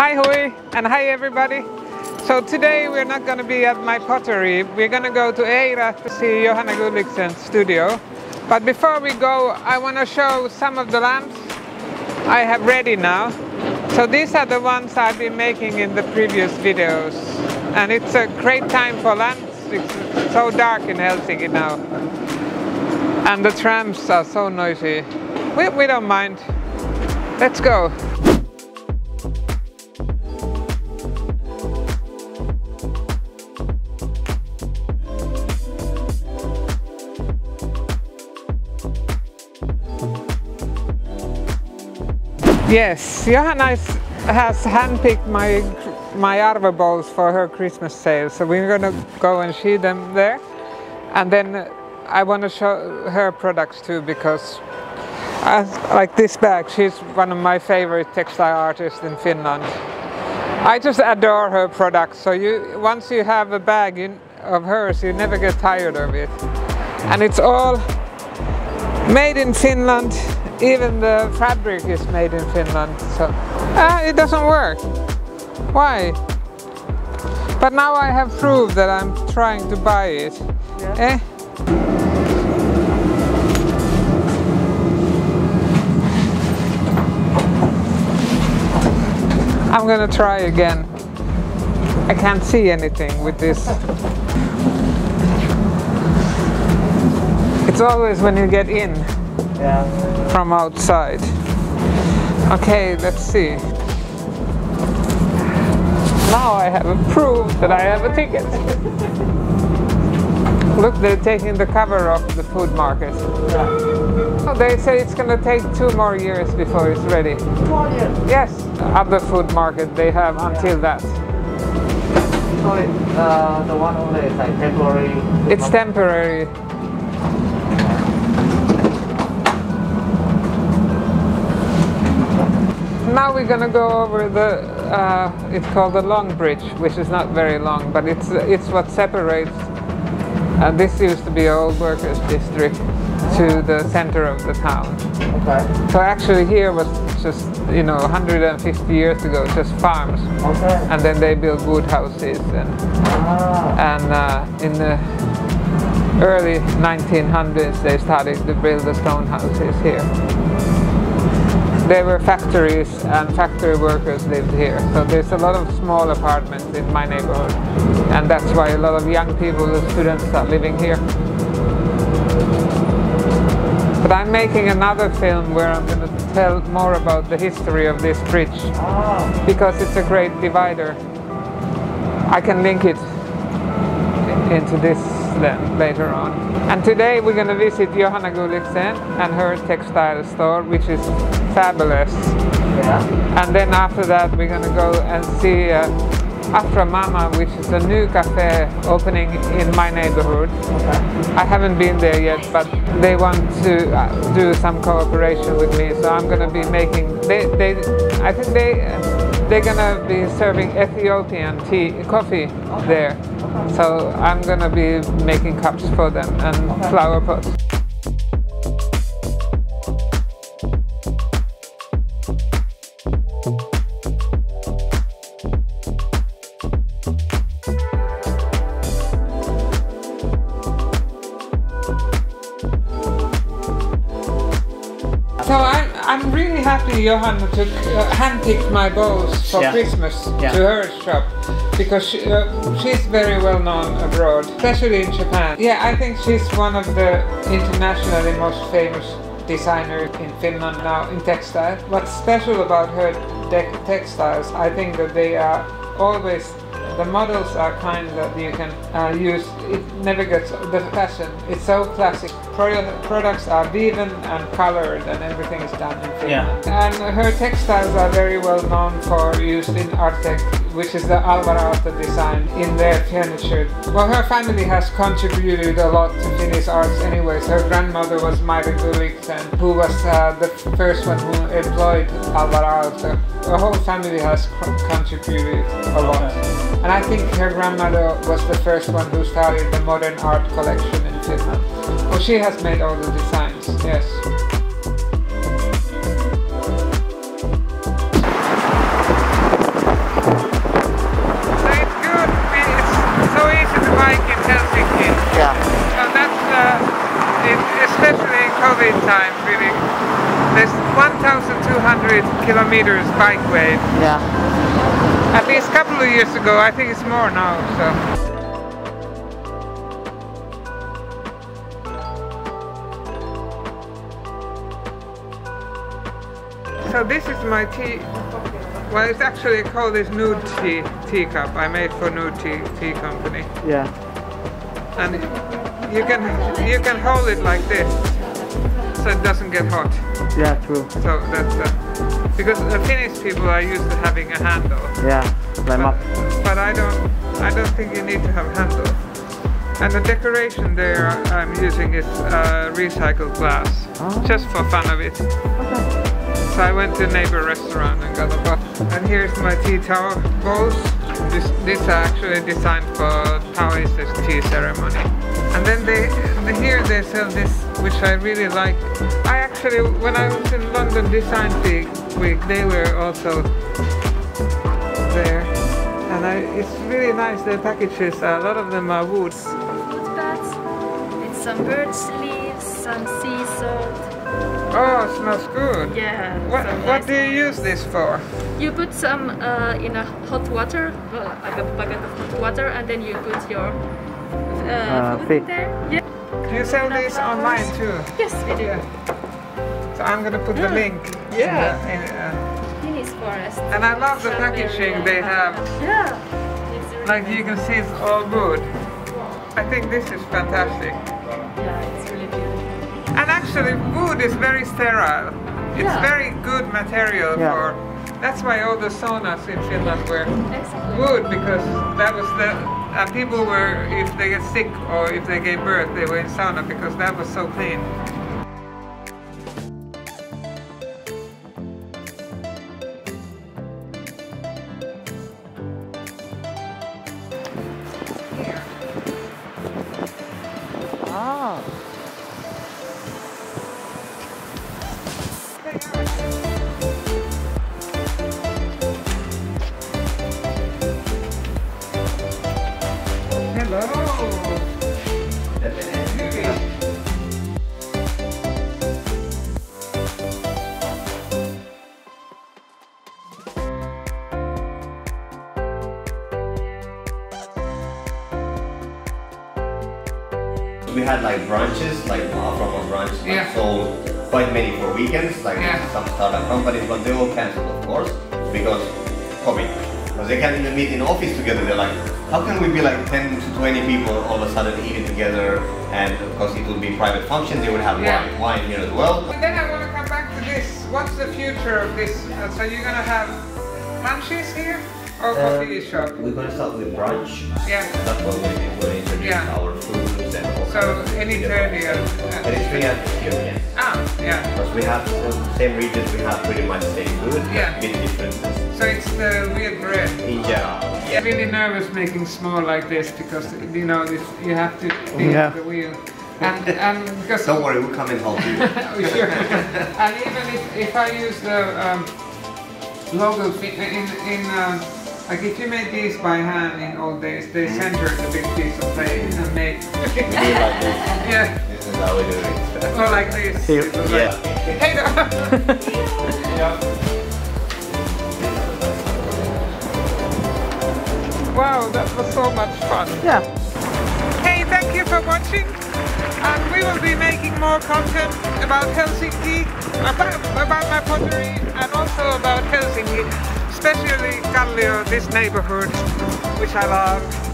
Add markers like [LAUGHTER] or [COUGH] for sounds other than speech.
Hi Hui and hi everybody. So today we're not going to be at my pottery. We're going to go to Eira to see Johanna Gullichsen's studio. But before we go, I want to show some of the lamps I have ready now. So these are the ones I've been making in the previous videos. And it's a great time for lamps. It's so dark in Helsinki now. And the trams are so noisy. We, we don't mind. Let's go. Yes, Johanna has handpicked my my Arvo bowls for her Christmas sale, so we're gonna go and see them there, and then I want to show her products too because, as, like this bag, she's one of my favorite textile artists in Finland. I just adore her products. So you once you have a bag in, of hers, you never get tired of it, and it's all made in Finland even the fabric is made in Finland, so ah, it doesn't work. Why? But now I have proof that I'm trying to buy it. Yeah. Eh? I'm gonna try again. I can't see anything with this. It's always when you get in yeah. From outside. Okay, let's see. Now I have a proof that I have a ticket. [LAUGHS] Look, they're taking the cover off the food market. Oh, they say it's going to take two more years before it's ready. Two more years? Yes, other food market they have until that. So it, uh, the one only is like temporary? It's temporary. Now we're gonna go over the, uh, it's called the Long Bridge, which is not very long, but it's, it's what separates, and this used to be old workers district to the center of the town. Okay. So actually here was just, you know, 150 years ago, just farms. Okay. And then they built wood houses and, ah. and uh, in the early 1900s they started to build the stone houses here there were factories and factory workers lived here. So there's a lot of small apartments in my neighborhood. And that's why a lot of young people, students are living here. But I'm making another film where I'm going to tell more about the history of this bridge. Because it's a great divider. I can link it into this then later on. And today we're going to visit Johanna Gullichsen and her textile store, which is fabulous. Yeah. And then after that we're going to go and see uh, AfroMama, which is a new cafe opening in my neighborhood. Okay. I haven't been there yet, but they want to uh, do some cooperation with me, so I'm going to be making. They, they, I think they, they're to be serving Ethiopian tea, coffee okay. there. Okay. So I'm to be making cups for them and flower pots. I'm really happy Johanna took uh, handpicked my bows for yeah. Christmas yeah. to her shop because she, uh, she's very well known abroad, especially in Japan. Yeah, I think she's one of the internationally most famous designers in Finland now in textile. What's special about her textiles, I think that they are always the models are kind that you can uh, use. It never gets the fashion. It's so classic. Pro products are woven and colored, and everything is done in Finland. Yeah. And her textiles are very well known for use in Artek, which is the Alvar Aalto design in their furniture. Well, her family has contributed a lot to Finnish arts anyways. Her grandmother was Maire Gullichsen, who was uh, the first one who employed Alvar Aalto. The whole family has contributed a lot. And I think her grandmother was the first one who started the modern art collection in Finland. Oh, she has made all the designs, yes. So it's good, it's so easy to bike in Helsinki. Yeah. So that's, uh, especially in COVID times. really. There's 1,200 kilometers bikeway. Yeah. At least a couple of years ago, I think it's more now, so. So this is my tea. Well, it's actually called this nude tea teacup. I made for nude tea tea company. Yeah. And you can you can hold it like this, so it doesn't get hot. Yeah, true. So that's uh, because the Finnish people are used to having a handle. Yeah, climb but. But I don't I don't think you need to have a handle. And the decoration there I'm using is uh, recycled glass, oh. just for fun of it. Okay. So I went to a neighbor restaurant and got a bottle. And here's my tea towel bowls. This, this are actually designed for Taoist tea ceremony. And then they, here they sell this, which I really like. I actually, when I was in London Design Week, they were also there. And I, it's really nice, the packages, a lot of them are wood. It's some birds' leaves, some salt, Oh, it smells good. Yeah. What, so what do you use this for? You put some uh, in a hot water, well, like a bucket of hot water, and then you put your uh, uh, food there. Yeah. Do you sell these online too? Yes, we do. Yeah. So I'm gonna put the link. Yeah. In, uh, in his forest. And I love the packaging they have. Yeah. Really like you can see it's all good. I think this is fantastic. Yeah, it's really beautiful. And actually wood is very sterile. It's yeah. very good material yeah. for that's why all the saunas in Finland were wood because that was the uh, people were if they get sick or if they gave birth they were in sauna because that was so clean. We had like brunches, like from a brunch, like yeah. sold quite many for weekends, like yeah. some startup companies, but they all cancelled, of course, because COVID. Because they can't even meet in office together. They're like, how can we be like 10 to 20 people all of a sudden eating together? And because it would be private functions, they would have yeah. wine, wine here as well. And then I want to come back to this. What's the future of this? Uh, so you're gonna have lunches here? Or coffee um, shop? We're gonna start with brunch. Yeah. That's what we're going to introduce yeah. our foods and all So any Eritrea? Eritrea here, yes. Ah, yeah. Because we have the same regions, we have pretty much the same food, yeah. bit different. So it's the weird bread? In general. Yeah. I'm really nervous making small like this because you know this, you have to think yeah. the wheel. And, and because Don't worry, we'll come and help you. [LAUGHS] Oh, sure. and even if, if I use the um, logo in, in uh, like if you made these by hand in old days, they mm-hmm. centered a big piece of plate and made. Yeah. This is how we do it. Or like this. Yeah. Like, hey, no. yeah. [LAUGHS] Wow, that was so much fun. Yeah. Hey, thank you for watching. And we will be making more content about Helsinki, about, about my pottery, and also about Helsinki especially Kallio, this neighborhood, which I love.